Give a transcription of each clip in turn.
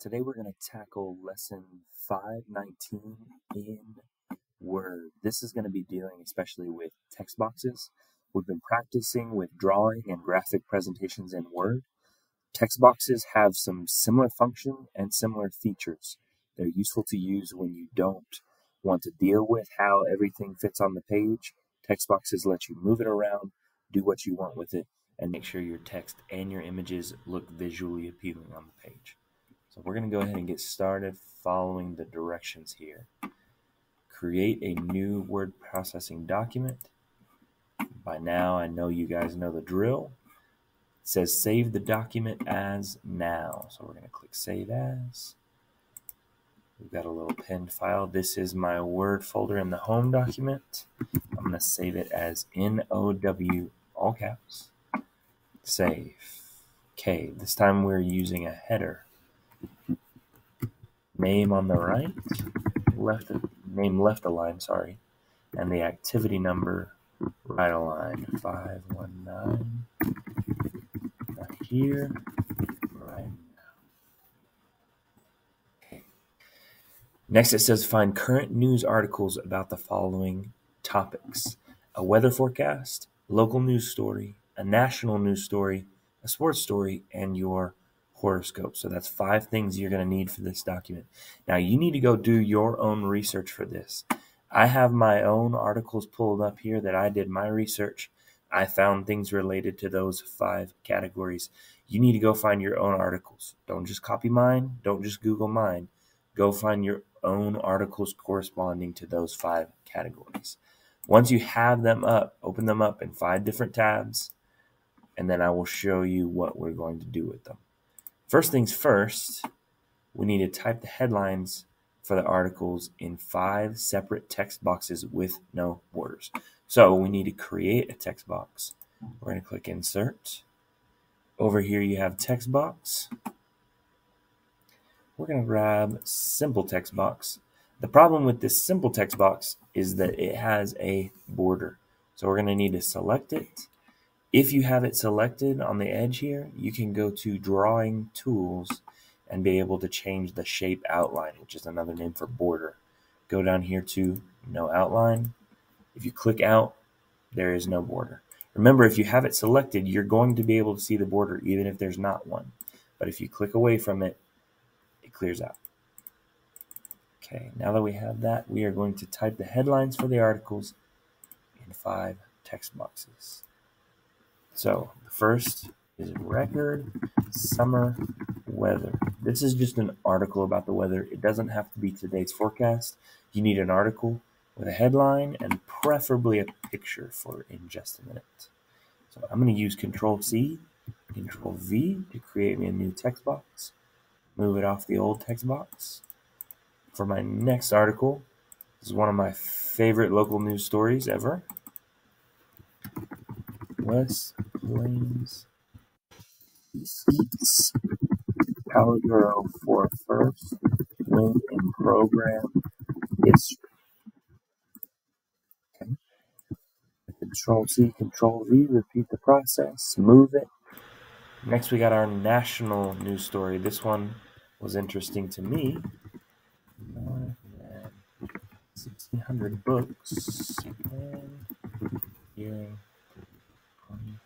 Today we're going to tackle lesson 519 in Word. This is going to be dealing especially with text boxes. We've been practicing with drawing and graphic presentations in Word. Text boxes have some similar function and similar features. They're useful to use when you don't want to deal with how everything fits on the page. Text boxes let you move it around, do what you want with it, and make sure your text and your images look visually appealing on the page. So we're going to go ahead and get started following the directions here. Create a new word processing document. By now, I know you guys know the drill. It says save the document as now. So we're going to click save as. We've got a little pinned file. This is my Word folder in the home document. I'm going to save it as N-O-W, all caps save. Okay, this time we're using a header. Name on the right, left name left align, sorry, and the activity number right align. 519 right here, right now. Next it says find current news articles about the following topics. A weather forecast, local news story, a national news story, a sports story, and your horoscope. So that's five things you're going to need for this document. Now you need to go do your own research for this. I have my own articles pulled up here that I did my research. I found things related to those five categories. You need to go find your own articles. Don't just copy mine. Don't just Google mine. Go find your own articles corresponding to those five categories. Once you have them up, open them up in five different tabs and then I will show you what we're going to do with them. First things first, we need to type the headlines for the articles in five separate text boxes with no borders. So we need to create a text box. We're going to click Insert. Over here you have text box. We're going to grab simple text box. The problem with this simple text box is that it has a border. So we're going to need to select it if you have it selected on the edge here, you can go to drawing tools and be able to change the shape outline, which is another name for border. Go down here to no outline. If you click out, there is no border. Remember, if you have it selected, you're going to be able to see the border even if there's not one. But if you click away from it, it clears out. Okay, now that we have that, we are going to type the headlines for the articles in five text boxes. So the first is record summer weather. This is just an article about the weather. It doesn't have to be today's forecast. You need an article with a headline and preferably a picture for in just a minute. So I'm going to use Control C, Control V to create me a new text box. Move it off the old text box. For my next article, this is one of my favorite local news stories ever. West Plains Seats Power Girl for first win in program history. Okay. Control C, Control V, repeat the process, move it. Next, we got our national news story. This one was interesting to me. 1600 books. And here.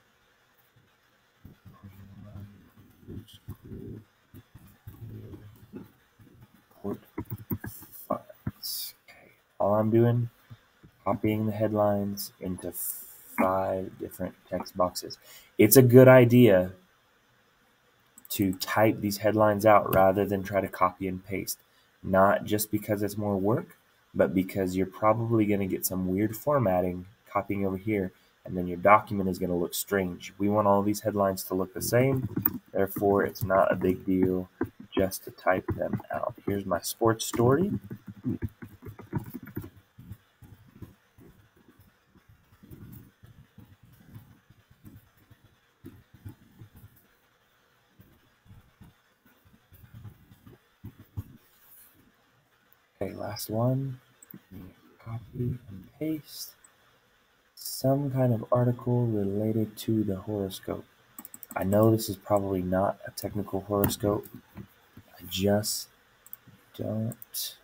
All I'm doing, copying the headlines into five different text boxes. It's a good idea to type these headlines out rather than try to copy and paste. Not just because it's more work, but because you're probably going to get some weird formatting copying over here, and then your document is going to look strange. We want all these headlines to look the same, therefore, it's not a big deal just to type them out. Here's my sports story. Okay, last one. Copy and paste. Some kind of article related to the horoscope. I know this is probably not a technical horoscope, I just don't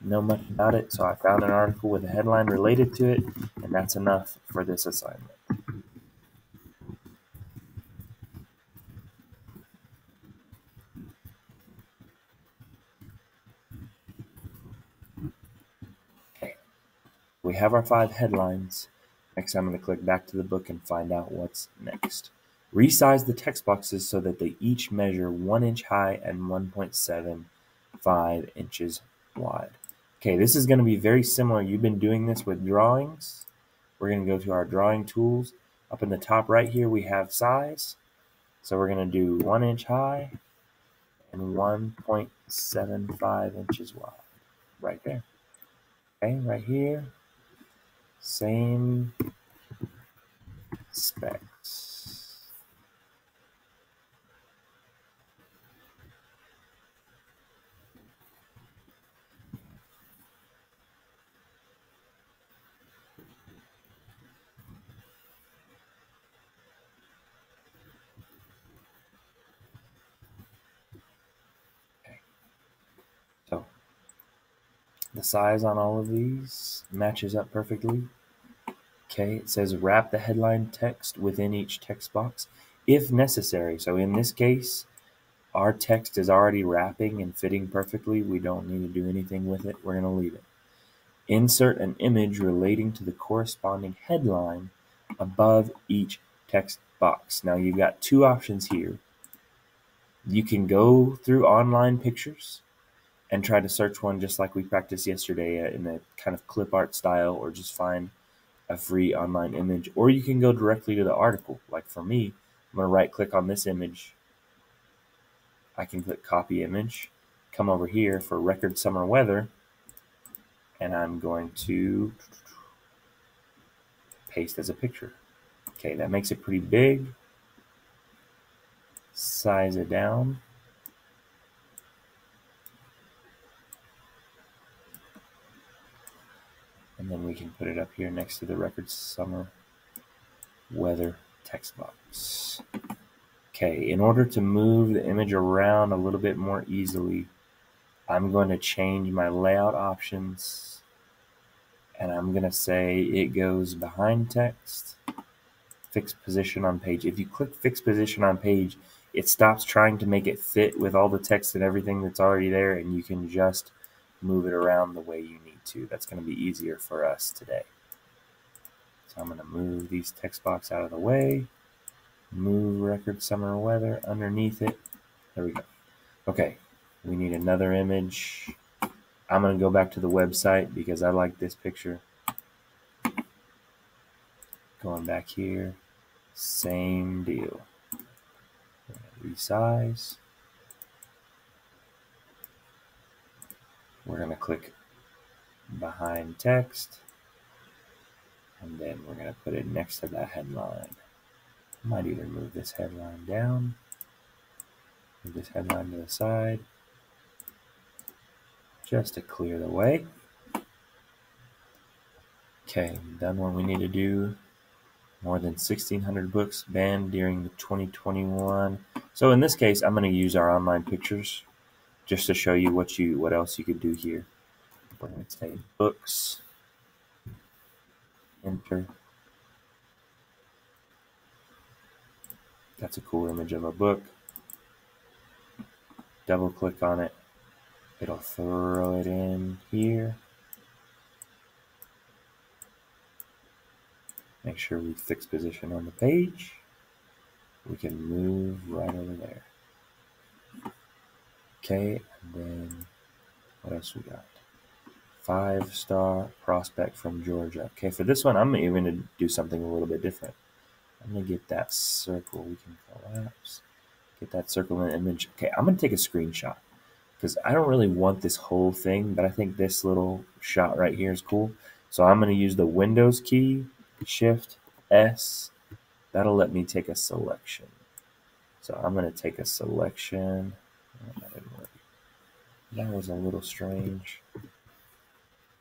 know much about it, so I found an article with a headline related to it, and that's enough for this assignment. We have our five headlines. Next, I'm going to click back to the book and find out what's next. Resize the text boxes so that they each measure 1 inch high and 1.75 inches wide. Okay, this is going to be very similar. You've been doing this with drawings. We're going to go to our drawing tools. Up in the top right here, we have size. So we're going to do 1 inch high and 1.75 inches wide. Right there. Okay, right here. Same specs. The size on all of these matches up perfectly. Okay, it says wrap the headline text within each text box if necessary. So in this case, our text is already wrapping and fitting perfectly. We don't need to do anything with it. We're going to leave it. Insert an image relating to the corresponding headline above each text box. Now you've got two options here. You can go through online pictures and try to search one just like we practiced yesterday uh, in a kind of clip art style or just find a free online image. Or you can go directly to the article. Like for me, I'm going to right click on this image. I can click copy image, come over here for record summer weather, and I'm going to paste as a picture. Okay, that makes it pretty big. Size it down. We can put it up here next to the record summer weather text box. Okay, in order to move the image around a little bit more easily, I'm going to change my layout options and I'm going to say it goes behind text, fixed position on page. If you click fixed position on page, it stops trying to make it fit with all the text and everything that's already there and you can just move it around the way you need to. That's going to be easier for us today. So I'm going to move these text box out of the way, move record summer weather underneath it. There we go. Okay, we need another image. I'm going to go back to the website because I like this picture. Going back here, same deal. Resize. We're going to click behind text and then we're going to put it next to that headline. Might even move this headline down, move this headline to the side just to clear the way. Okay, done what we need to do. More than 1,600 books banned during the 2021. So in this case, I'm going to use our online pictures just to show you what you what else you could do here. We're going to say books, enter. That's a cool image of a book. Double click on it. It'll throw it in here. Make sure we fix position on the page. We can move right over there. Okay, and then what else we got? Five star prospect from Georgia. Okay, for this one, I'm even going to do something a little bit different. I'm going to get that circle. We can collapse. Get that circle in the image. Okay, I'm going to take a screenshot because I don't really want this whole thing, but I think this little shot right here is cool. So I'm going to use the Windows key, Shift S. That'll let me take a selection. So I'm going to take a selection. That didn't work. That was a little strange.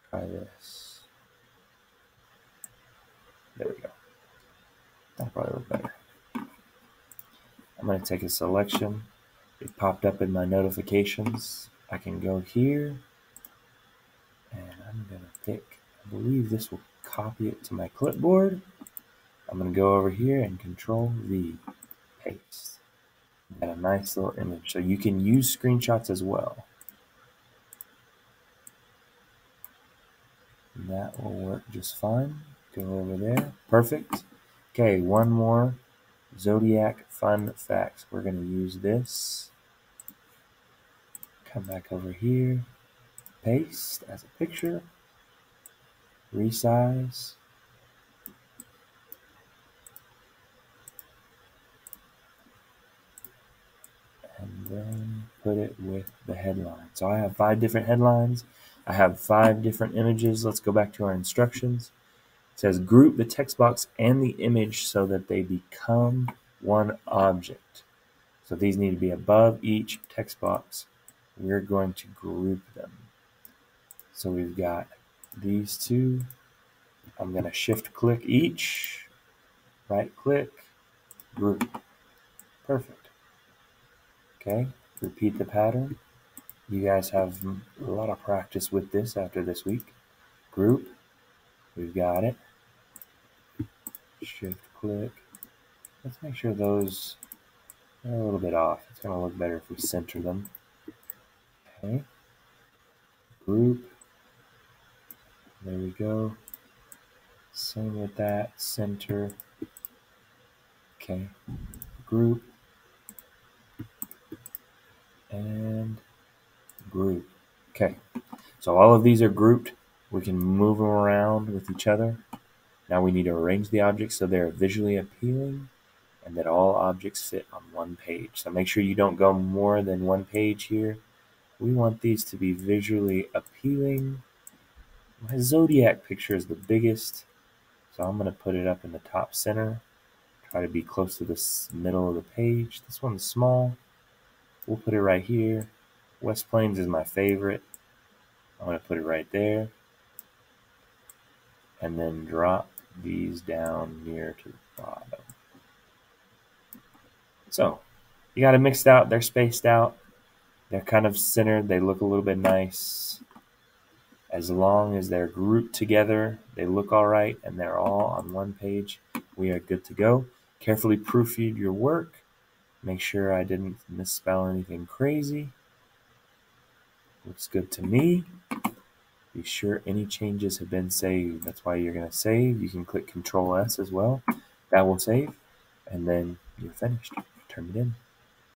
Try this. There we go. That'll probably look better. I'm going to take a selection it popped up in my notifications. I can go here and I'm going to pick, I believe this will copy it to my clipboard. I'm going to go over here and control V, paste. Got a nice little image. So you can use screenshots as well. That will work just fine. Go over there. Perfect. Okay, one more Zodiac fun facts. We're going to use this. Come back over here. Paste as a picture. Resize. And then put it with the headline. So I have five different headlines. I have five different images. Let's go back to our instructions. It says group the text box and the image so that they become one object. So these need to be above each text box. We're going to group them. So we've got these two. I'm going to shift click each, right click, group. Perfect. Okay, repeat the pattern. You guys have a lot of practice with this after this week. Group, we've got it. Shift click. Let's make sure those are a little bit off. It's going to look better if we center them. Okay. Group. There we go. Same with that. Center. Okay. Group. And group. Okay, so all of these are grouped. We can move them around with each other. Now we need to arrange the objects so they're visually appealing and that all objects fit on one page. So make sure you don't go more than one page here. We want these to be visually appealing. My zodiac picture is the biggest, so I'm going to put it up in the top center. Try to be close to the middle of the page. This one's small. We'll put it right here. West Plains is my favorite. I'm going to put it right there. And then drop these down near to the bottom. So, you got it mixed out. They're spaced out. They're kind of centered. They look a little bit nice. As long as they're grouped together, they look all right, and they're all on one page. We are good to go. Carefully proofread your work. Make sure I didn't misspell anything crazy. Looks good to me. Be sure any changes have been saved. That's why you're going to save. You can click Control S as well. That will save. And then you're finished. Turn it in.